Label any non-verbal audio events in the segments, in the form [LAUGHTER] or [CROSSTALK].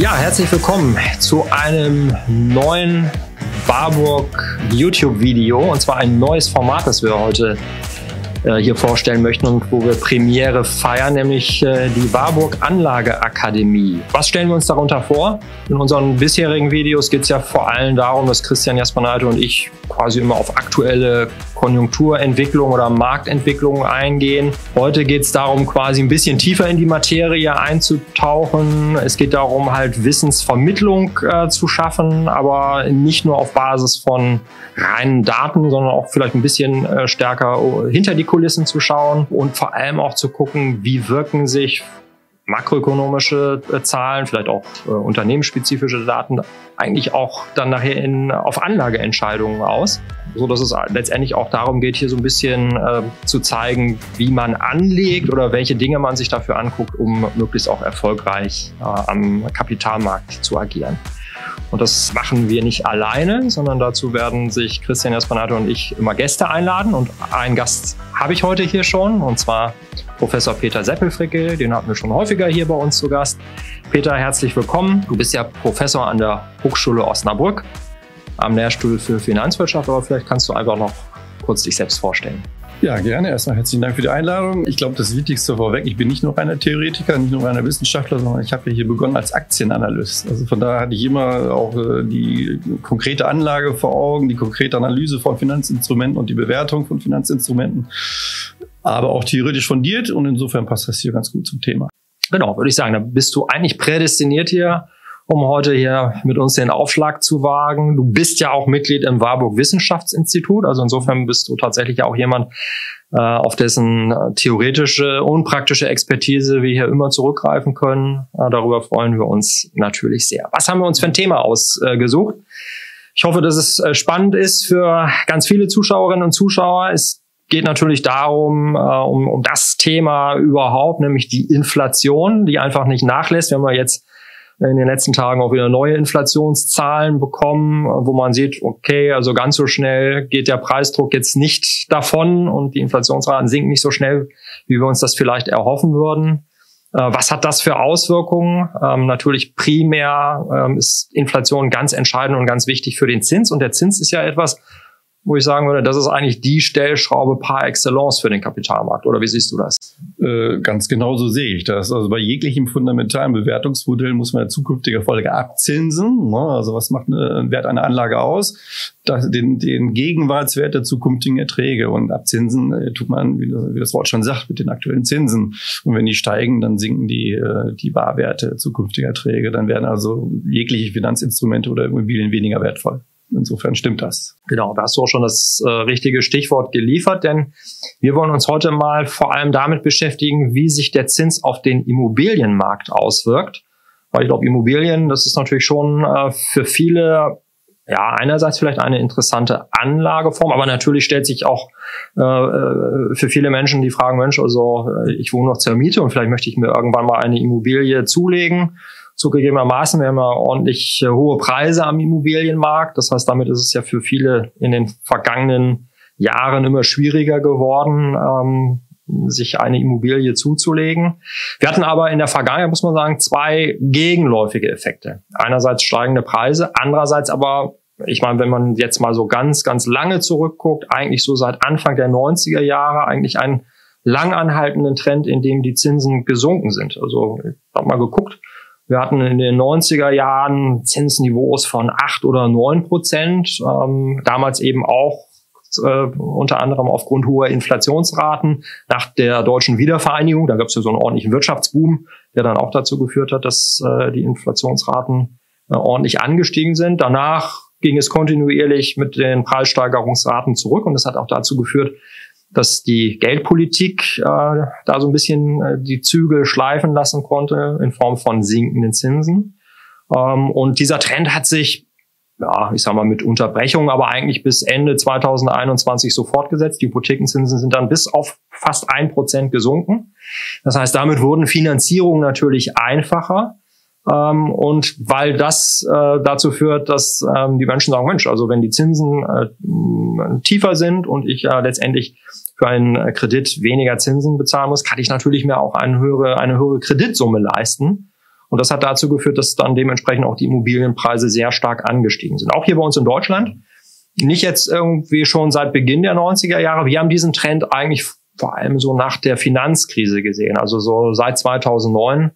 Ja, herzlich willkommen zu einem neuen Warburg YouTube-Video und zwar ein neues Format, das wir heute äh, hier vorstellen möchten und wo wir Premiere feiern, nämlich äh, die Warburg Anlageakademie. Was stellen wir uns darunter vor? In unseren bisherigen Videos geht es ja vor allem darum, dass Christian Jaspernalte und ich quasi immer auf aktuelle Konjunkturentwicklung oder Marktentwicklung eingehen. Heute geht es darum, quasi ein bisschen tiefer in die Materie einzutauchen. Es geht darum, halt Wissensvermittlung äh, zu schaffen, aber nicht nur auf Basis von reinen Daten, sondern auch vielleicht ein bisschen äh, stärker hinter die Kulissen zu schauen und vor allem auch zu gucken, wie wirken sich makroökonomische äh, Zahlen, vielleicht auch äh, unternehmensspezifische Daten eigentlich auch dann nachher in, auf Anlageentscheidungen aus, so dass es letztendlich auch darum geht, hier so ein bisschen äh, zu zeigen, wie man anlegt oder welche Dinge man sich dafür anguckt, um möglichst auch erfolgreich äh, am Kapitalmarkt zu agieren. Und das machen wir nicht alleine, sondern dazu werden sich Christian Espanato und ich immer Gäste einladen. Und einen Gast habe ich heute hier schon, und zwar Professor Peter Seppelfricke. Den hatten wir schon häufiger hier bei uns zu Gast. Peter, herzlich willkommen. Du bist ja Professor an der Hochschule Osnabrück am Lehrstuhl für Finanzwirtschaft, aber vielleicht kannst du einfach noch kurz dich selbst vorstellen. Ja, gerne. Erstmal herzlichen Dank für die Einladung. Ich glaube, das Wichtigste vorweg, ich bin nicht nur reiner Theoretiker, nicht nur reiner Wissenschaftler, sondern ich habe hier begonnen als Aktienanalyst. Also von daher hatte ich immer auch äh, die konkrete Anlage vor Augen, die konkrete Analyse von Finanzinstrumenten und die Bewertung von Finanzinstrumenten, aber auch theoretisch fundiert und insofern passt das hier ganz gut zum Thema. Genau, würde ich sagen, da bist du eigentlich prädestiniert hier um heute hier mit uns den Aufschlag zu wagen. Du bist ja auch Mitglied im Warburg Wissenschaftsinstitut, also insofern bist du tatsächlich auch jemand, äh, auf dessen theoretische und praktische Expertise wir hier immer zurückgreifen können. Äh, darüber freuen wir uns natürlich sehr. Was haben wir uns für ein Thema ausgesucht? Ich hoffe, dass es äh, spannend ist für ganz viele Zuschauerinnen und Zuschauer. Es geht natürlich darum, um, um das Thema überhaupt, nämlich die Inflation, die einfach nicht nachlässt. Wir haben ja jetzt in den letzten Tagen auch wieder neue Inflationszahlen bekommen, wo man sieht, okay, also ganz so schnell geht der Preisdruck jetzt nicht davon und die Inflationsraten sinken nicht so schnell, wie wir uns das vielleicht erhoffen würden. Äh, was hat das für Auswirkungen? Ähm, natürlich primär ähm, ist Inflation ganz entscheidend und ganz wichtig für den Zins. Und der Zins ist ja etwas, wo ich sagen würde, das ist eigentlich die Stellschraube par excellence für den Kapitalmarkt. Oder wie siehst du das? Äh, ganz genau so sehe ich das. Also bei jeglichem fundamentalen Bewertungsmodell muss man in zukünftiger Folge abzinsen. Ne? Also was macht ein Wert einer Anlage aus? Das, den, den Gegenwartswert der zukünftigen Erträge. Und abzinsen äh, tut man, wie das, wie das Wort schon sagt, mit den aktuellen Zinsen. Und wenn die steigen, dann sinken die, äh, die Barwerte zukünftiger Erträge. Dann werden also jegliche Finanzinstrumente oder Immobilien weniger wertvoll. Insofern stimmt das. Genau, da hast du auch schon das äh, richtige Stichwort geliefert, denn wir wollen uns heute mal vor allem damit beschäftigen, wie sich der Zins auf den Immobilienmarkt auswirkt. Weil ich glaube, Immobilien, das ist natürlich schon äh, für viele ja, einerseits vielleicht eine interessante Anlageform, aber natürlich stellt sich auch äh, äh für viele Menschen die Frage, Mensch, also äh, ich wohne noch zur Miete und vielleicht möchte ich mir irgendwann mal eine Immobilie zulegen Zugegebenermaßen, wir haben ja ordentlich äh, hohe Preise am Immobilienmarkt. Das heißt, damit ist es ja für viele in den vergangenen Jahren immer schwieriger geworden, ähm, sich eine Immobilie zuzulegen. Wir hatten aber in der Vergangenheit, muss man sagen, zwei gegenläufige Effekte. Einerseits steigende Preise, andererseits aber, ich meine, wenn man jetzt mal so ganz, ganz lange zurückguckt, eigentlich so seit Anfang der 90er Jahre eigentlich einen langanhaltenden Trend, in dem die Zinsen gesunken sind. Also ich habe mal geguckt, wir hatten in den 90er Jahren Zinsniveaus von acht oder neun Prozent, ähm, damals eben auch äh, unter anderem aufgrund hoher Inflationsraten nach der deutschen Wiedervereinigung. Da gab es ja so einen ordentlichen Wirtschaftsboom, der dann auch dazu geführt hat, dass äh, die Inflationsraten äh, ordentlich angestiegen sind. Danach ging es kontinuierlich mit den Preissteigerungsraten zurück und das hat auch dazu geführt, dass die Geldpolitik äh, da so ein bisschen äh, die Zügel schleifen lassen konnte in Form von sinkenden Zinsen. Ähm, und dieser Trend hat sich, ja, ich sag mal, mit Unterbrechung, aber eigentlich bis Ende 2021 so fortgesetzt. Die Hypothekenzinsen sind dann bis auf fast ein Prozent gesunken. Das heißt, damit wurden Finanzierungen natürlich einfacher. Ähm, und weil das äh, dazu führt, dass ähm, die Menschen sagen, Mensch, also wenn die Zinsen äh, tiefer sind und ich äh, letztendlich für einen Kredit weniger Zinsen bezahlen muss, kann ich natürlich mir auch eine höhere, eine höhere Kreditsumme leisten. Und das hat dazu geführt, dass dann dementsprechend auch die Immobilienpreise sehr stark angestiegen sind. Auch hier bei uns in Deutschland. Nicht jetzt irgendwie schon seit Beginn der 90er Jahre. Wir haben diesen Trend eigentlich vor allem so nach der Finanzkrise gesehen. Also so seit 2009 mhm.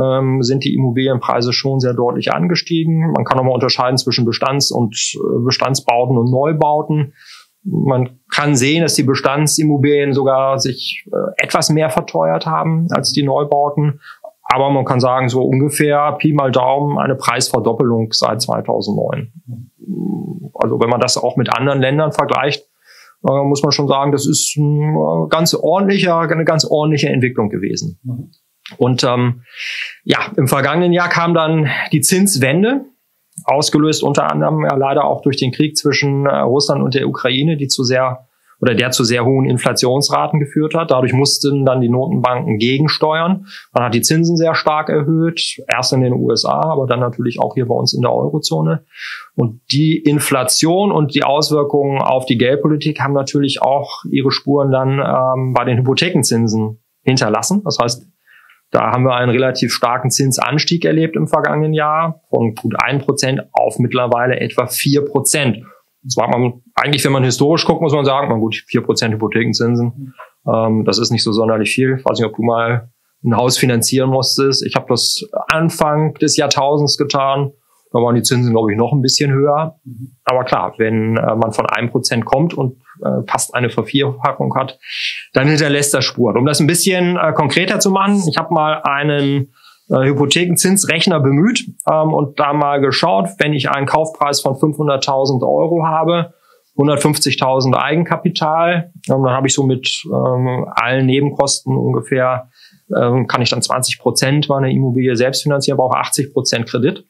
Ähm, sind die Immobilienpreise schon sehr deutlich angestiegen. Man kann nochmal unterscheiden zwischen Bestands- und äh, Bestandsbauten und Neubauten. Man kann sehen, dass die Bestandsimmobilien sogar sich äh, etwas mehr verteuert haben als die Neubauten. Aber man kann sagen, so ungefähr Pi mal Daumen eine Preisverdoppelung seit 2009. Also wenn man das auch mit anderen Ländern vergleicht, äh, muss man schon sagen, das ist ein äh, ganz ordentlicher, eine ganz ordentliche Entwicklung gewesen. Mhm. Und ähm, ja, im vergangenen Jahr kam dann die Zinswende, ausgelöst unter anderem ja leider auch durch den Krieg zwischen äh, Russland und der Ukraine, die zu sehr oder der zu sehr hohen Inflationsraten geführt hat. Dadurch mussten dann die Notenbanken gegensteuern. Man hat die Zinsen sehr stark erhöht, erst in den USA, aber dann natürlich auch hier bei uns in der Eurozone. Und die Inflation und die Auswirkungen auf die Geldpolitik haben natürlich auch ihre Spuren dann ähm, bei den Hypothekenzinsen hinterlassen. Das heißt, da haben wir einen relativ starken Zinsanstieg erlebt im vergangenen Jahr von gut ein Prozent auf mittlerweile etwa vier Prozent. Das war man, eigentlich, wenn man historisch guckt, muss man sagen, man gut, vier Prozent Hypothekenzinsen. Ähm, das ist nicht so sonderlich viel. Ich weiß nicht, ob du mal ein Haus finanzieren musstest. Ich habe das Anfang des Jahrtausends getan. Da waren die Zinsen, glaube ich, noch ein bisschen höher. Aber klar, wenn äh, man von einem Prozent kommt und äh, fast eine Vervierfachung hat, dann hinterlässt das Spuren. Um das ein bisschen äh, konkreter zu machen, ich habe mal einen äh, Hypothekenzinsrechner bemüht ähm, und da mal geschaut, wenn ich einen Kaufpreis von 500.000 Euro habe, 150.000 Eigenkapital, ähm, dann habe ich so mit ähm, allen Nebenkosten ungefähr, ähm, kann ich dann 20 Prozent meiner Immobilie selbst finanzieren, aber auch 80 Prozent Kredit.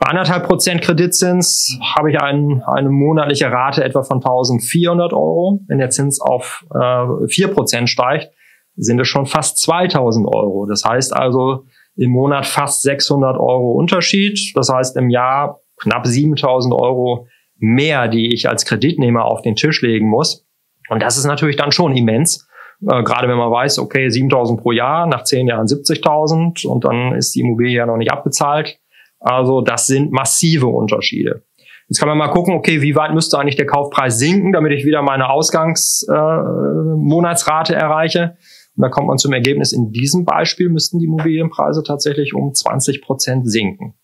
Bei anderthalb Prozent Kreditzins habe ich ein, eine monatliche Rate etwa von 1400 Euro. Wenn der Zins auf äh, 4 Prozent steigt, sind es schon fast 2000 Euro. Das heißt also, im Monat fast 600 Euro Unterschied. Das heißt im Jahr knapp 7000 Euro mehr, die ich als Kreditnehmer auf den Tisch legen muss. Und das ist natürlich dann schon immens. Äh, gerade wenn man weiß, okay, 7000 pro Jahr, nach 10 Jahren 70.000 und dann ist die Immobilie ja noch nicht abbezahlt. Also das sind massive Unterschiede. Jetzt kann man mal gucken, okay, wie weit müsste eigentlich der Kaufpreis sinken, damit ich wieder meine Ausgangsmonatsrate äh, erreiche. Und da kommt man zum Ergebnis, in diesem Beispiel müssten die Immobilienpreise tatsächlich um 20 Prozent sinken.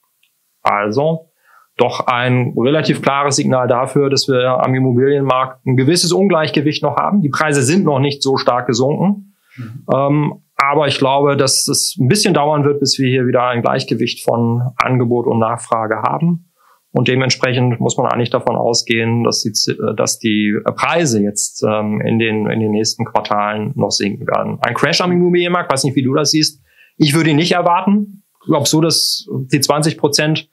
Also doch ein relativ klares Signal dafür, dass wir am Immobilienmarkt ein gewisses Ungleichgewicht noch haben. Die Preise sind noch nicht so stark gesunken. Mhm. Ähm, aber ich glaube, dass es ein bisschen dauern wird, bis wir hier wieder ein Gleichgewicht von Angebot und Nachfrage haben. Und dementsprechend muss man eigentlich davon ausgehen, dass die, dass die Preise jetzt ähm, in, den, in den nächsten Quartalen noch sinken werden. Ein Crash am Immobilienmarkt, weiß nicht, wie du das siehst. Ich würde ihn nicht erwarten. Glaubst du, dass die 20 Prozent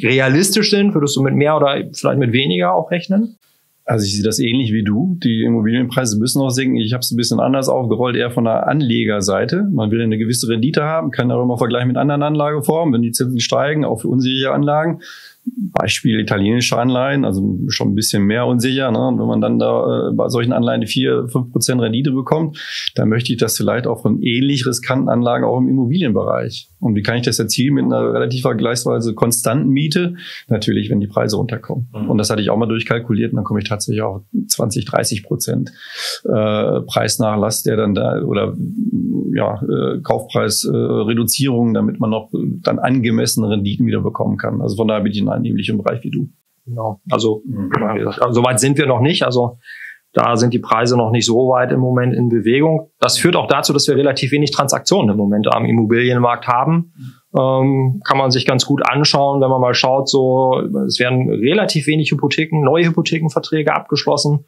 realistisch sind? Würdest du mit mehr oder vielleicht mit weniger auch rechnen? Also ich sehe das ähnlich wie du. Die Immobilienpreise müssen noch sinken. Ich habe es ein bisschen anders aufgerollt, eher von der Anlegerseite. Man will eine gewisse Rendite haben, kann darüber vergleichen mit anderen Anlageformen. Wenn die Zinsen steigen, auch für unsichere Anlagen, Beispiel italienische Anleihen, also schon ein bisschen mehr unsicher. Ne? Und wenn man dann da äh, bei solchen Anleihen vier, fünf Prozent Rendite bekommt, dann möchte ich das vielleicht auch von ähnlich riskanten Anlagen auch im Immobilienbereich. Und wie kann ich das erzielen mit einer relativ vergleichsweise konstanten Miete? Natürlich, wenn die Preise runterkommen. Mhm. Und das hatte ich auch mal durchkalkuliert und dann komme ich tatsächlich auf 20, 30 Prozent äh, Preisnachlass, der dann da oder ja, äh, Kaufpreisreduzierung, äh, damit man noch dann angemessene Renditen wieder bekommen kann. Also von daher bin ich in einem ähnlichen Bereich wie du. Genau. Also, mhm. also so weit sind wir noch nicht. Also da sind die Preise noch nicht so weit im Moment in Bewegung. Das führt auch dazu, dass wir relativ wenig Transaktionen im Moment am Immobilienmarkt haben. Ähm, kann man sich ganz gut anschauen, wenn man mal schaut, so, es werden relativ wenig Hypotheken, neue Hypothekenverträge abgeschlossen.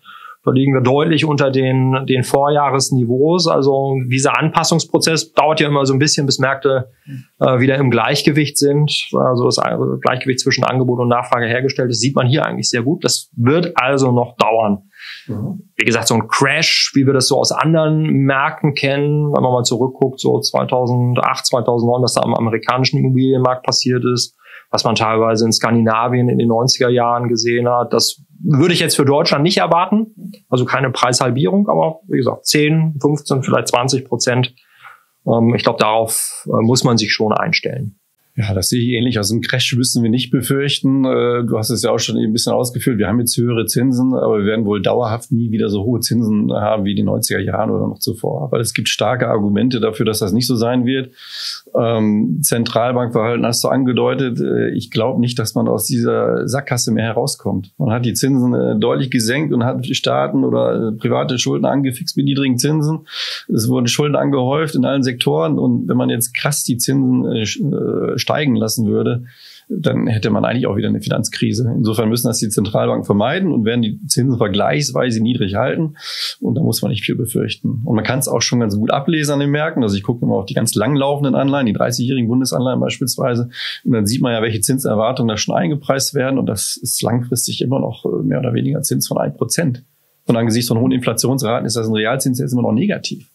Da liegen wir deutlich unter den, den Vorjahresniveaus. Also dieser Anpassungsprozess dauert ja immer so ein bisschen, bis Märkte äh, wieder im Gleichgewicht sind. Also das Gleichgewicht zwischen Angebot und Nachfrage hergestellt ist, sieht man hier eigentlich sehr gut. Das wird also noch dauern. Mhm. Wie gesagt, so ein Crash, wie wir das so aus anderen Märkten kennen, wenn man mal zurückguckt, so 2008, 2009, was da am amerikanischen Immobilienmarkt passiert ist, was man teilweise in Skandinavien in den 90er Jahren gesehen hat, das würde ich jetzt für Deutschland nicht erwarten. Also keine Preishalbierung, aber wie gesagt, 10, 15, vielleicht 20 Prozent. Ähm, ich glaube, darauf äh, muss man sich schon einstellen. Ja, das sehe ich ähnlich. Also einen Crash müssen wir nicht befürchten. Äh, du hast es ja auch schon ein bisschen ausgeführt. Wir haben jetzt höhere Zinsen, aber wir werden wohl dauerhaft nie wieder so hohe Zinsen haben wie die 90er Jahren oder noch zuvor. Aber es gibt starke Argumente dafür, dass das nicht so sein wird. Ähm, Zentralbankverhalten hast du angedeutet. Äh, ich glaube nicht, dass man aus dieser Sackgasse mehr herauskommt. Man hat die Zinsen äh, deutlich gesenkt und hat Staaten oder private Schulden angefixt mit niedrigen Zinsen. Es wurden Schulden angehäuft in allen Sektoren. Und wenn man jetzt krass die Zinsen steigen lassen würde, dann hätte man eigentlich auch wieder eine Finanzkrise. Insofern müssen das die Zentralbanken vermeiden und werden die Zinsen vergleichsweise niedrig halten. Und da muss man nicht viel befürchten. Und man kann es auch schon ganz gut ablesen an den Märkten. Also ich gucke immer auf die ganz langlaufenden Anleihen, die 30-jährigen Bundesanleihen beispielsweise. Und dann sieht man ja, welche Zinserwartungen da schon eingepreist werden. Und das ist langfristig immer noch äh, mehr oder weniger Zins von 1%. Und angesichts von hohen Inflationsraten ist das ein Realzins jetzt immer noch negativ.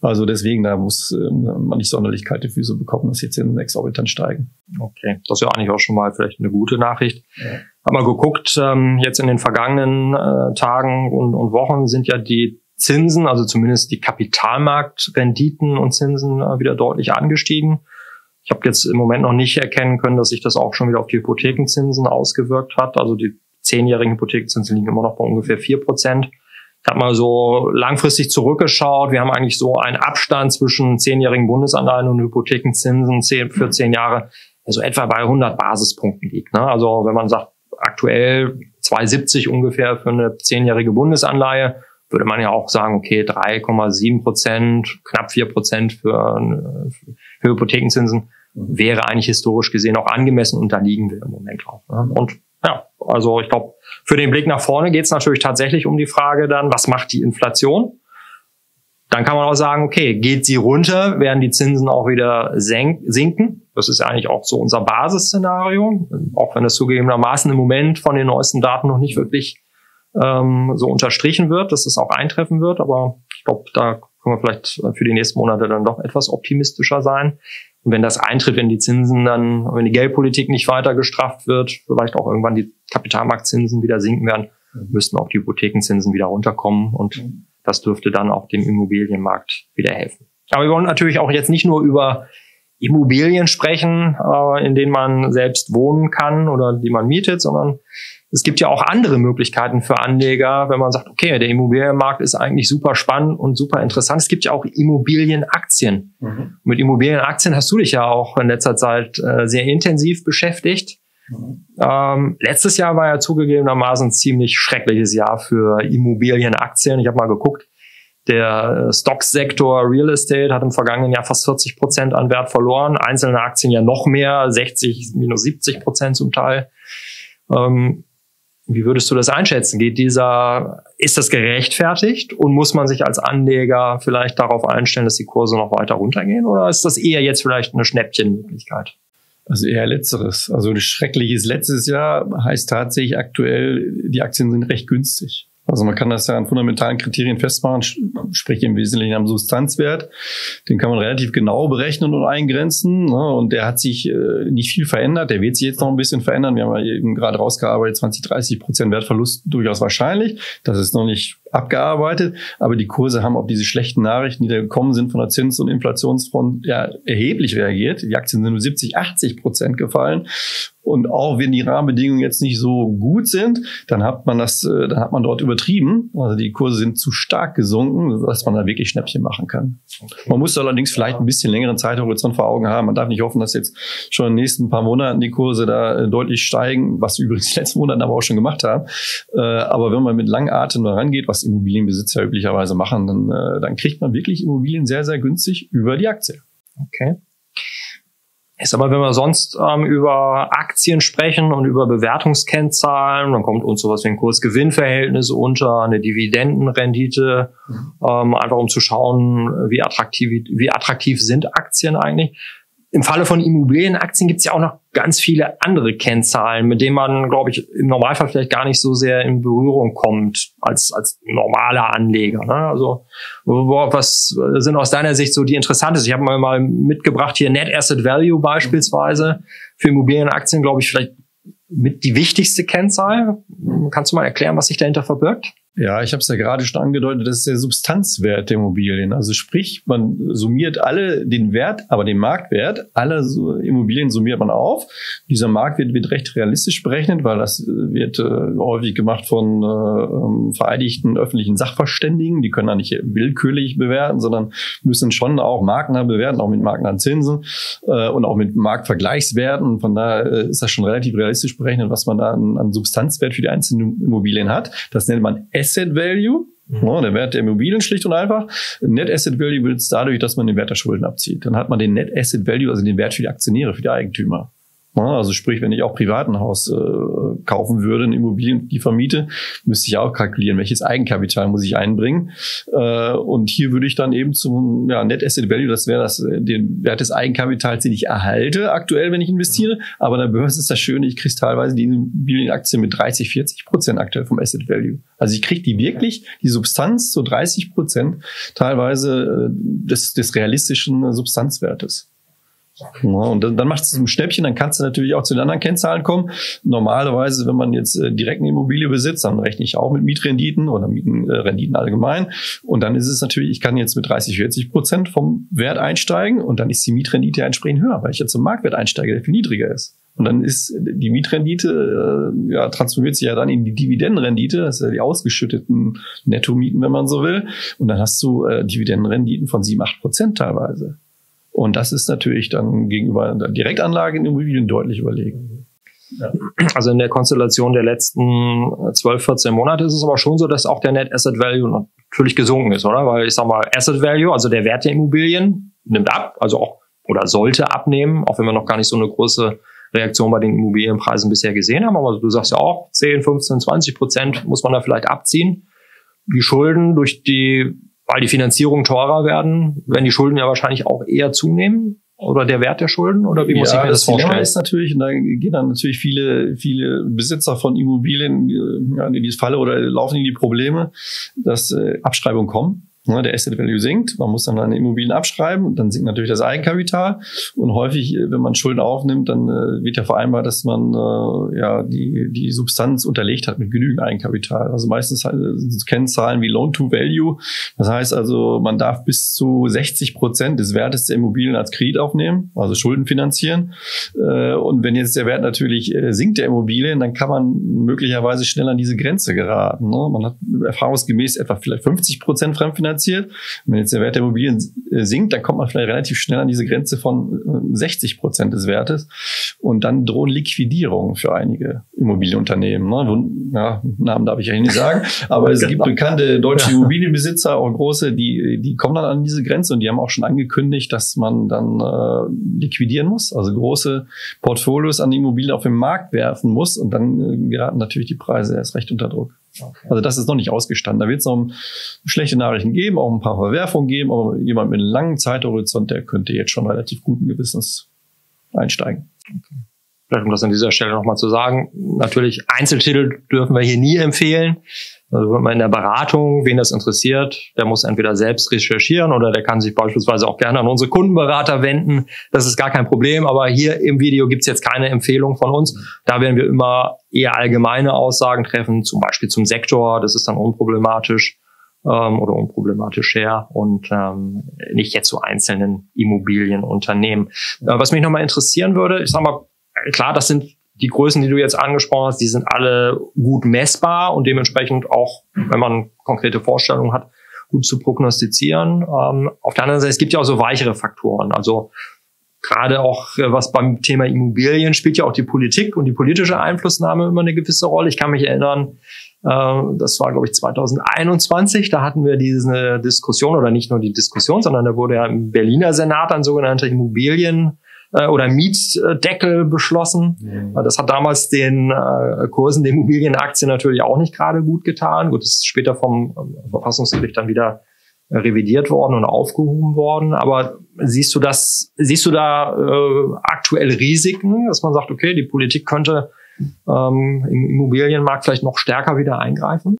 Also deswegen, da muss äh, man nicht sonderlich kalte Füße bekommen, dass jetzt in exorbitant steigen. Okay, das ist ja eigentlich auch schon mal vielleicht eine gute Nachricht. Ja. Hab mal geguckt, ähm, jetzt in den vergangenen äh, Tagen und, und Wochen sind ja die Zinsen, also zumindest die Kapitalmarktrenditen und Zinsen äh, wieder deutlich angestiegen. Ich habe jetzt im Moment noch nicht erkennen können, dass sich das auch schon wieder auf die Hypothekenzinsen ausgewirkt hat. Also die zehnjährigen Hypothekenzinsen liegen immer noch bei ungefähr vier Prozent. Ich habe mal so langfristig zurückgeschaut. Wir haben eigentlich so einen Abstand zwischen zehnjährigen Bundesanleihen und Hypothekenzinsen für zehn Jahre, also etwa bei 100 Basispunkten liegt. Ne? Also wenn man sagt, aktuell 2,70 ungefähr für eine zehnjährige Bundesanleihe, würde man ja auch sagen, okay, 3,7 Prozent, knapp 4 Prozent für, für Hypothekenzinsen wäre eigentlich historisch gesehen auch angemessen und da liegen wir im Moment auch. Ne? Und ja, also ich glaube, für den Blick nach vorne geht es natürlich tatsächlich um die Frage dann, was macht die Inflation? Dann kann man auch sagen, okay, geht sie runter, werden die Zinsen auch wieder sinken. Das ist eigentlich auch so unser Basisszenario, auch wenn das zugegebenermaßen im Moment von den neuesten Daten noch nicht wirklich ähm, so unterstrichen wird, dass es auch eintreffen wird. Aber ich glaube, da können wir vielleicht für die nächsten Monate dann doch etwas optimistischer sein. Und wenn das eintritt, wenn die Zinsen dann, wenn die Geldpolitik nicht weiter gestrafft wird, vielleicht auch irgendwann die Kapitalmarktzinsen wieder sinken werden, mhm. müssten auch die Hypothekenzinsen wieder runterkommen und mhm. das dürfte dann auch dem Immobilienmarkt wieder helfen. Aber wir wollen natürlich auch jetzt nicht nur über Immobilien sprechen, äh, in denen man selbst wohnen kann oder die man mietet, sondern es gibt ja auch andere Möglichkeiten für Anleger, wenn man sagt, okay, der Immobilienmarkt ist eigentlich super spannend und super interessant. Es gibt ja auch Immobilienaktien. Mhm. Mit Immobilienaktien hast du dich ja auch in letzter Zeit äh, sehr intensiv beschäftigt. Mhm. Ähm, letztes Jahr war ja zugegebenermaßen ein ziemlich schreckliches Jahr für Immobilienaktien. Ich habe mal geguckt, der Stocksektor Real Estate hat im vergangenen Jahr fast 40 Prozent an Wert verloren, einzelne Aktien ja noch mehr, 60, minus 70 Prozent zum Teil. Ähm, wie würdest du das einschätzen? Geht dieser, ist das gerechtfertigt und muss man sich als Anleger vielleicht darauf einstellen, dass die Kurse noch weiter runtergehen oder ist das eher jetzt vielleicht eine Schnäppchenmöglichkeit? Also eher letzteres. Also ein schreckliches letztes Jahr heißt tatsächlich aktuell, die Aktien sind recht günstig. Also man kann das ja an fundamentalen Kriterien festmachen, sprich im Wesentlichen am Substanzwert. Den kann man relativ genau berechnen und eingrenzen. Ne? Und der hat sich äh, nicht viel verändert. Der wird sich jetzt noch ein bisschen verändern. Wir haben ja eben gerade rausgearbeitet, 20, 30 Prozent Wertverlust durchaus wahrscheinlich. Das ist noch nicht abgearbeitet, aber die Kurse haben auf diese schlechten Nachrichten, die da gekommen sind von der Zins- und Inflationsfront, ja erheblich reagiert. Die Aktien sind nur 70, 80 Prozent gefallen. Und auch wenn die Rahmenbedingungen jetzt nicht so gut sind, dann hat man das, äh, dann hat man dort übertrieben. Also die Kurse sind zu stark gesunken, dass man da wirklich Schnäppchen machen kann. Man muss allerdings vielleicht ein bisschen längeren Zeithorizont vor Augen haben. Man darf nicht hoffen, dass jetzt schon in den nächsten paar Monaten die Kurse da äh, deutlich steigen, was wir übrigens in [LAUGHS] den letzten Monaten aber auch schon gemacht haben. Äh, aber wenn man mit langen Atem da rangeht, was Immobilienbesitzer üblicherweise machen, dann, dann kriegt man wirklich Immobilien sehr, sehr günstig über die Aktie. Okay. Ist aber, wenn wir sonst ähm, über Aktien sprechen und über Bewertungskennzahlen, dann kommt uns sowas wie ein Kurs-Gewinn-Verhältnis unter, eine Dividendenrendite, mhm. ähm, einfach um zu schauen, wie attraktiv, wie attraktiv sind Aktien eigentlich im Falle von Immobilienaktien gibt es ja auch noch ganz viele andere Kennzahlen, mit denen man, glaube ich, im Normalfall vielleicht gar nicht so sehr in Berührung kommt als, als normaler Anleger. Ne? Also was sind aus deiner Sicht so die interessantesten? Ich habe mal mitgebracht hier Net Asset Value beispielsweise für Immobilienaktien, glaube ich, vielleicht mit die wichtigste Kennzahl. Kannst du mal erklären, was sich dahinter verbirgt? Ja, ich habe es ja gerade schon angedeutet, das ist der Substanzwert der Immobilien. Also sprich, man summiert alle den Wert, aber den Marktwert, alle Immobilien summiert man auf. Dieser Marktwert wird recht realistisch berechnet, weil das wird äh, häufig gemacht von äh, ähm, vereidigten öffentlichen Sachverständigen. Die können da nicht willkürlich bewerten, sondern müssen schon auch marktnah bewerten, auch mit marktnahen Zinsen äh, und auch mit Marktvergleichswerten. Von daher äh, ist das schon relativ realistisch berechnet, was man da an, an Substanzwert für die einzelnen Immobilien hat. Das nennt man Asset Value. Mhm. Der Wert der Immobilien schlicht und einfach. Net Asset Value wird es dadurch, dass man den Wert der Schulden abzieht. Dann hat man den Net Asset Value, also den Wert für die Aktionäre, für die Eigentümer. Also sprich, wenn ich auch privat ein Haus äh, kaufen würde, eine Immobilien, die vermiete, müsste ich auch kalkulieren, welches Eigenkapital muss ich einbringen. Äh, und hier würde ich dann eben zum ja, Net Asset Value, das wäre das äh, den Wert des Eigenkapitals, den ich erhalte aktuell, wenn ich investiere. Aber der Börse ist das Schöne, ich kriege teilweise die Immobilienaktien mit 30, 40 Prozent aktuell vom Asset Value. Also ich kriege die wirklich, die Substanz zu 30 Prozent teilweise äh, des, des realistischen Substanzwertes. Und dann, dann macht es ein Schnäppchen, dann kannst du natürlich auch zu den anderen Kennzahlen kommen. Normalerweise, wenn man jetzt äh, direkt eine Immobilie besitzt, dann rechne ich auch mit Mietrenditen oder Mietenrenditen äh, allgemein. Und dann ist es natürlich, ich kann jetzt mit 30, 40 Prozent vom Wert einsteigen und dann ist die Mietrendite entsprechend höher, weil ich jetzt zum Marktwert einsteige, der viel niedriger ist. Und dann ist die Mietrendite, äh, ja, transformiert sich ja dann in die Dividendenrendite, das ist ja die ausgeschütteten Nettomieten, wenn man so will. Und dann hast du Dividendenrenditen von 7, 8 Prozent teilweise. Und das ist natürlich dann gegenüber der Direktanlage in Immobilien deutlich überlegen. Ja. Also in der Konstellation der letzten 12, 14 Monate ist es aber schon so, dass auch der Net Asset Value natürlich gesunken ist, oder? Weil ich sag mal, Asset Value, also der Wert der Immobilien, nimmt ab, also auch oder sollte abnehmen, auch wenn wir noch gar nicht so eine große Reaktion bei den Immobilienpreisen bisher gesehen haben. Aber du sagst ja auch, 10, 15, 20 Prozent muss man da vielleicht abziehen. Die Schulden durch die weil die Finanzierungen teurer werden, werden die Schulden ja wahrscheinlich auch eher zunehmen oder der Wert der Schulden oder wie muss ja, ich mir das, das vorstellen? ist natürlich, und da gehen dann natürlich viele, viele Besitzer von Immobilien äh, ja, in die Falle oder laufen in die Probleme, dass äh, Abschreibungen kommen Ne, der Asset Value sinkt, man muss dann eine Immobilien abschreiben, dann sinkt natürlich das Eigenkapital und häufig, äh, wenn man Schulden aufnimmt, dann äh, wird ja vereinbart, dass man äh, ja die die Substanz unterlegt hat mit genügend Eigenkapital. Also meistens halt, äh, Kennzahlen wie Loan to Value. Das heißt also, man darf bis zu 60 Prozent des Wertes der Immobilien als Kredit aufnehmen, also Schulden finanzieren. Äh, und wenn jetzt der Wert natürlich äh, sinkt der Immobilien, dann kann man möglicherweise schnell an diese Grenze geraten. Ne? Man hat erfahrungsgemäß etwa vielleicht 50 Prozent Fremdfinanzierung finanziert. Wenn jetzt der Wert der Immobilien äh, sinkt, dann kommt man vielleicht relativ schnell an diese Grenze von 60 äh, Prozent des Wertes. Und dann drohen Liquidierungen für einige Immobilienunternehmen. Ne? Ja, Namen darf ich ja nicht sagen. [LAUGHS] Aber es gibt bekannte deutsche Immobilienbesitzer, auch große, die, die kommen dann an diese Grenze und die haben auch schon angekündigt, dass man dann äh, liquidieren muss. Also große Portfolios an Immobilien auf den Markt werfen muss. Und dann äh, geraten natürlich die Preise erst recht unter Druck. Okay. Also das ist noch nicht ausgestanden. Da wird es noch schlechte Nachrichten geben, auch ein paar Verwerfungen geben, aber jemand mit einem langen Zeithorizont, der könnte jetzt schon relativ guten Gewissens einsteigen. Okay. Vielleicht um das an dieser Stelle nochmal zu sagen, natürlich Einzeltitel dürfen wir hier nie empfehlen. Also wenn man in der Beratung, wen das interessiert, der muss entweder selbst recherchieren oder der kann sich beispielsweise auch gerne an unsere Kundenberater wenden. Das ist gar kein Problem, aber hier im Video gibt's jetzt keine Empfehlung von uns. Da werden wir immer eher allgemeine Aussagen treffen, zum Beispiel zum Sektor, das ist dann unproblematisch ähm, oder unproblematisch her und ähm, nicht jetzt zu einzelnen Immobilienunternehmen. Äh, was mich nochmal interessieren würde, ich sag mal, klar, das sind die Größen, die du jetzt angesprochen hast, die sind alle gut messbar und dementsprechend auch, wenn man konkrete Vorstellungen hat, gut zu prognostizieren. Ähm, auf der anderen Seite, es gibt ja auch so weichere Faktoren. Also gerade auch äh, was beim Thema Immobilien spielt ja auch die Politik und die politische Einflussnahme immer eine gewisse Rolle. Ich kann mich erinnern, äh, das war, glaube ich, 2021, da hatten wir diese Diskussion oder nicht nur die Diskussion, sondern da wurde ja im Berliner Senat ein sogenannter Immobilien äh, oder Mietdeckel beschlossen. Mhm. Das hat damals den äh, Kursen der Immobilienaktien natürlich auch nicht gerade gut getan. Gut, das ist später vom äh, Verfassungsgericht dann wieder revidiert worden und aufgehoben worden. Aber siehst du das, siehst du da äh, aktuell Risiken, dass man sagt, okay, die Politik könnte ähm, im Immobilienmarkt vielleicht noch stärker wieder eingreifen?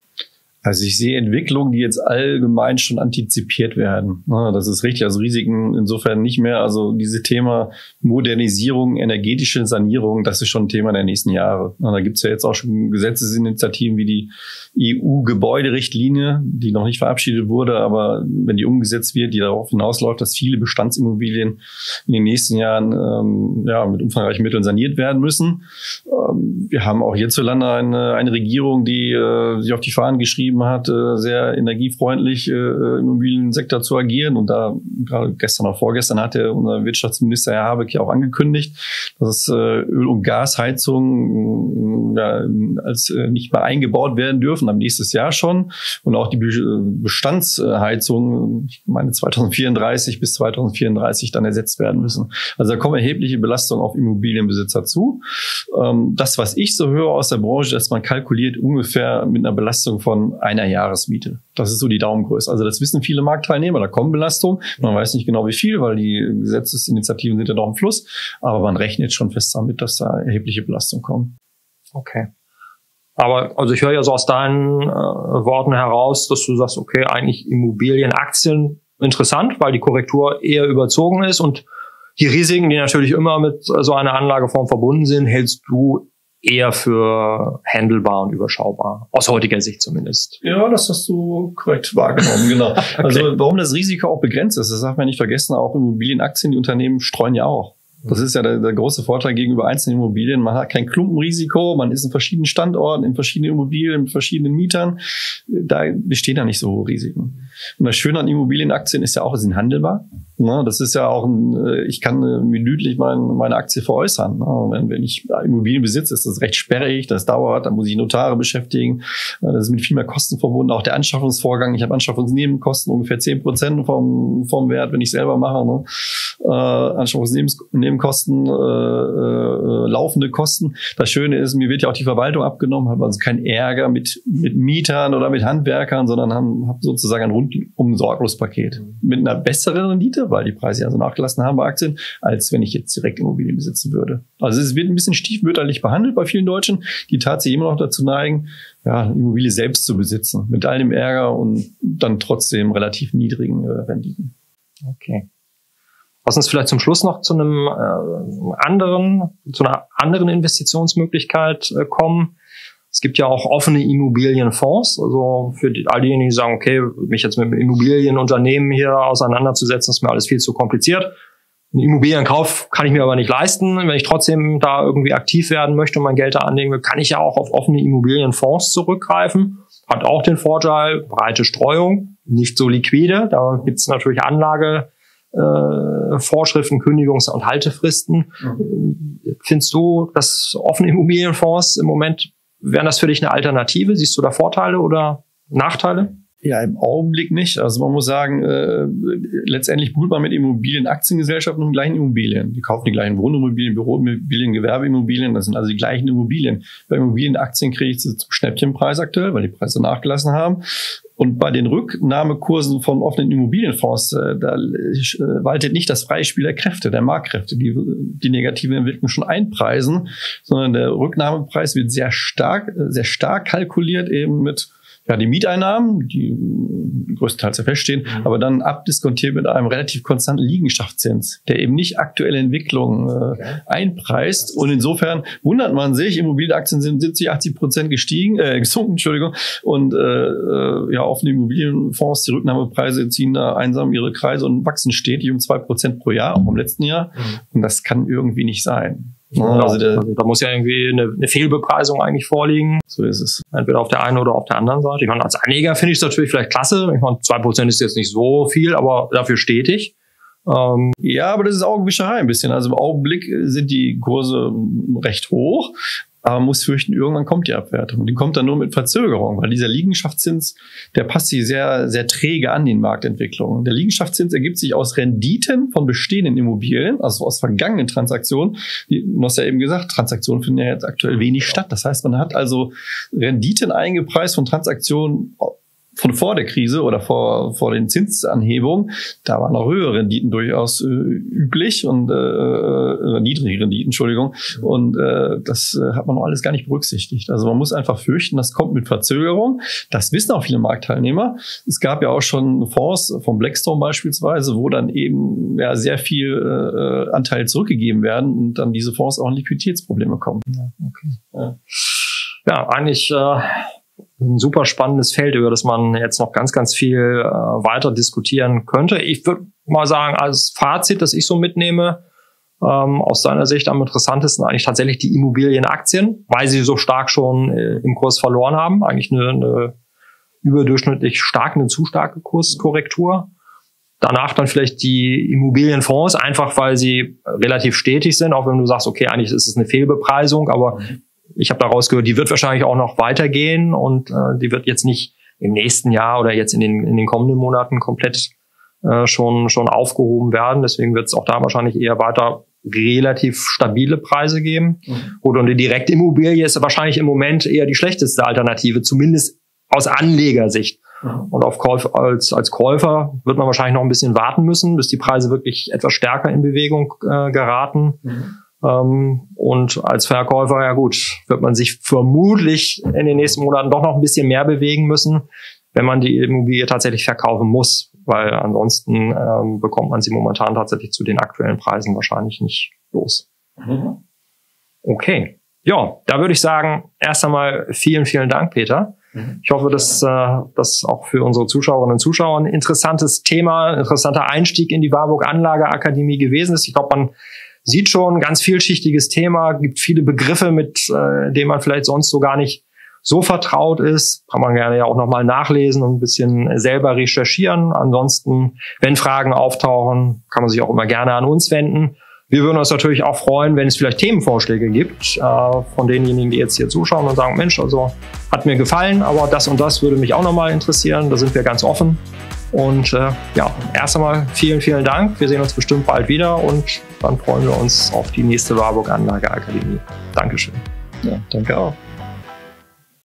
Also ich sehe Entwicklungen, die jetzt allgemein schon antizipiert werden. Das ist richtig. Also Risiken insofern nicht mehr. Also diese Thema Modernisierung, energetische Sanierung, das ist schon ein Thema der nächsten Jahre. Da gibt es ja jetzt auch schon Gesetzesinitiativen wie die EU-Gebäuderichtlinie, die noch nicht verabschiedet wurde, aber wenn die umgesetzt wird, die darauf hinausläuft, dass viele Bestandsimmobilien in den nächsten Jahren ähm, ja, mit umfangreichen Mitteln saniert werden müssen. Ähm, wir haben auch hierzulande eine, eine Regierung, die äh, sich auf die Fahnen geschrieben betrieben hat, äh, sehr energiefreundlich äh, im Immobiliensektor zu agieren. Und da gerade gestern oder vorgestern hat der, unser Wirtschaftsminister Herr Habeck ja auch angekündigt, dass äh, Öl- und Gasheizungen ja, als nicht mehr eingebaut werden dürfen, am nächstes Jahr schon. Und auch die Bestandsheizungen, ich meine 2034 bis 2034 dann ersetzt werden müssen. Also da kommen erhebliche Belastungen auf Immobilienbesitzer zu. Ähm, das, was ich so höre aus der Branche, dass man kalkuliert ungefähr mit einer Belastung von einer Jahresmiete. Das ist so die Daumengröße. Also das wissen viele Marktteilnehmer, da kommen Belastungen. Man weiß nicht genau wie viel, weil die Gesetzesinitiativen sind ja noch im Fluss. Aber man rechnet schon fest damit, dass da erhebliche Belastungen kommen. Okay. Aber also ich höre ja so aus deinen äh, Worten heraus, dass du sagst, okay, eigentlich Immobilienaktien interessant, weil die Korrektur eher überzogen ist und die Risiken, die natürlich immer mit so einer Anlageform verbunden sind, hältst du eher für handelbar und überschaubar. Aus heutiger Sicht zumindest. Ja, das hast du korrekt wahrgenommen, genau. [LAUGHS] okay. Also warum das Risiko auch begrenzt ist, das darf man nicht vergessen, auch Immobilienaktien, die Unternehmen streuen ja auch. Das ist ja der, der, große Vorteil gegenüber einzelnen Immobilien. Man hat kein Klumpenrisiko, man ist in verschiedenen Standorten, in verschiedenen Immobilien, mit verschiedenen Mietern. Da bestehen ja nicht so hohe Risiken. Und das Schöne an Immobilienaktien ist ja auch, sie sind handelbar. Ne, das ist ja auch ein, äh, ich kann äh, minütlich mein, meine Aktie veräußern. Ne? Wenn, wenn ich Immobilien besitze, ist das recht sperrig, das dauert, da muss ich Notare beschäftigen. Das ist mit viel mehr Kosten verbunden. Auch der Anschaffungsvorgang, ich habe Anschaffungsnebenkosten ungefähr zehn Prozent vom, vom Wert, wenn ich selber mache. Ne? Äh, Anschaffungsnebenkosten, äh, äh, laufende Kosten. Das Schöne ist, mir wird ja auch die Verwaltung abgenommen, habe also keinen Ärger mit, mit Mietern oder mit Handwerkern, sondern habe hab sozusagen ein rundum Sorglospaket mit einer besseren Rendite weil die Preise ja so nachgelassen haben bei Aktien, als wenn ich jetzt direkt Immobilien besitzen würde. Also es wird ein bisschen stiefmütterlich behandelt bei vielen Deutschen, die tatsächlich immer noch dazu neigen, ja, Immobilie selbst zu besitzen, mit all dem Ärger und dann trotzdem relativ niedrigen äh, Renditen. Okay. Lass uns vielleicht zum Schluss noch zu einem äh, anderen, zu einer anderen Investitionsmöglichkeit äh, kommen. Es gibt ja auch offene Immobilienfonds, also für die, all diejenigen, die sagen, okay, mich jetzt mit Immobilienunternehmen hier auseinanderzusetzen, ist mir alles viel zu kompliziert. Einen Immobilienkauf kann ich mir aber nicht leisten. Wenn ich trotzdem da irgendwie aktiv werden möchte und mein Geld da anlegen will, kann ich ja auch auf offene Immobilienfonds zurückgreifen. Hat auch den Vorteil, breite Streuung, nicht so liquide. Da gibt es natürlich Anlage, äh, Vorschriften, Kündigungs- und Haltefristen. Mhm. Findest du, dass offene Immobilienfonds im Moment Wären das für dich eine Alternative? Siehst du da Vorteile oder Nachteile? Ja, im Augenblick nicht. Also man muss sagen, äh, letztendlich bucht man mit Immobilienaktiengesellschaften um gleichen Immobilien. Die kaufen die gleichen Wohnimmobilien, Büroimmobilien, Gewerbeimmobilien. Das sind also die gleichen Immobilien. Bei Immobilienaktien kriege ich zum Schnäppchenpreis aktuell, weil die Preise nachgelassen haben. Und bei den Rücknahmekursen von offenen Immobilienfonds, äh, da äh, waltet nicht das freie Spiel der Kräfte, der Marktkräfte, die die negative Entwicklung schon einpreisen, sondern der Rücknahmepreis wird sehr stark, äh, sehr stark kalkuliert eben mit ja, die Mieteinnahmen, die größtenteils ja feststehen, mhm. aber dann abdiskontiert mit einem relativ konstanten Liegenschaftszins, der eben nicht aktuelle Entwicklungen äh, okay. einpreist. Und insofern wundert man sich, Immobilienaktien sind 70, 80 Prozent gestiegen, äh, gesunken, Entschuldigung, und äh, äh, ja, offene Immobilienfonds, die Rücknahmepreise ziehen da einsam ihre Kreise und wachsen stetig um zwei Prozent pro Jahr, auch im letzten Jahr. Mhm. Und das kann irgendwie nicht sein. Ja, also, der, also, da muss ja irgendwie eine, eine, Fehlbepreisung eigentlich vorliegen. So ist es. Entweder auf der einen oder auf der anderen Seite. Ich meine, als Anleger finde ich es natürlich vielleicht klasse. Ich meine, zwei Prozent ist jetzt nicht so viel, aber dafür stetig. Ähm, ja, aber das ist Augenwischerei ein bisschen. Also im Augenblick sind die Kurse recht hoch, aber muss fürchten, irgendwann kommt die Abwertung. Die kommt dann nur mit Verzögerung, weil dieser Liegenschaftszins, der passt sich sehr, sehr träge an den Marktentwicklungen. Der Liegenschaftszins ergibt sich aus Renditen von bestehenden Immobilien, also aus vergangenen Transaktionen. Du hast ja eben gesagt, Transaktionen finden ja jetzt aktuell wenig statt. Das heißt, man hat also Renditen eingepreist von Transaktionen von vor der Krise oder vor, vor den Zinsanhebungen, da waren noch höhere Renditen durchaus äh, üblich und äh, äh, niedrige Renditen, Entschuldigung. Und äh, das äh, hat man noch alles gar nicht berücksichtigt. Also man muss einfach fürchten, das kommt mit Verzögerung. Das wissen auch viele Marktteilnehmer. Es gab ja auch schon Fonds von Blackstone beispielsweise, wo dann eben ja sehr viel äh, Anteil zurückgegeben werden und dann diese Fonds auch in Liquiditätsprobleme kommen. Ja, okay. ja. ja eigentlich äh ein super spannendes Feld, über das man jetzt noch ganz, ganz viel äh, weiter diskutieren könnte. Ich würde mal sagen, als Fazit, das ich so mitnehme, ähm, aus seiner Sicht am interessantesten eigentlich tatsächlich die Immobilienaktien, weil sie so stark schon äh, im Kurs verloren haben. Eigentlich eine, eine überdurchschnittlich stark, eine zu starke Kurskorrektur. Danach dann vielleicht die Immobilienfonds, einfach weil sie relativ stetig sind, auch wenn du sagst, okay, eigentlich ist es eine Fehlbepreisung, aber mhm ich habe daraus gehört, die wird wahrscheinlich auch noch weitergehen und äh, die wird jetzt nicht im nächsten Jahr oder jetzt in den, in den kommenden Monaten komplett äh, schon, schon aufgehoben werden. Deswegen wird es auch da wahrscheinlich eher weiter relativ stabile Preise geben. Mhm. Gut, und die Direktimmobilie ist wahrscheinlich im Moment eher die schlechteste Alternative, zumindest aus Anlegersicht. Mhm. Und auf Käuf, als, als Käufer wird man wahrscheinlich noch ein bisschen warten müssen, bis die Preise wirklich etwas stärker in Bewegung äh, geraten. Mhm. Ähm, und als Verkäufer, ja gut, wird man sich vermutlich in den nächsten Monaten doch noch ein bisschen mehr bewegen müssen, wenn man die Immobilie tatsächlich verkaufen muss, weil ansonsten ähm, bekommt man sie momentan tatsächlich zu den aktuellen Preisen wahrscheinlich nicht los. Mhm. Okay. Ja, da würde ich sagen, erst einmal vielen, vielen Dank, Peter. Mhm. Ich hoffe, dass äh, das auch für unsere Zuschauerinnen und Zuschauer ein interessantes Thema, ein interessanter Einstieg in die Warburg Anlageakademie gewesen ist. Ich glaube, man sieht schon, ganz vielschichtiges Thema, gibt viele Begriffe, mit äh, denen man vielleicht sonst so gar nicht so vertraut ist. Kann man gerne ja auch nochmal nachlesen und ein bisschen selber recherchieren. Ansonsten, wenn Fragen auftauchen, kann man sich auch immer gerne an uns wenden. Wir würden uns natürlich auch freuen, wenn es vielleicht Themenvorschläge gibt äh, von denjenigen, die jetzt hier zuschauen und sagen, Mensch, also hat mir gefallen, aber das und das würde mich auch nochmal interessieren. Da sind wir ganz offen. Und äh, ja, erst einmal vielen, vielen Dank. Wir sehen uns bestimmt bald wieder und dann freuen wir uns auf die nächste Warburg Anlage Akademie. Dankeschön. Ja, danke auch.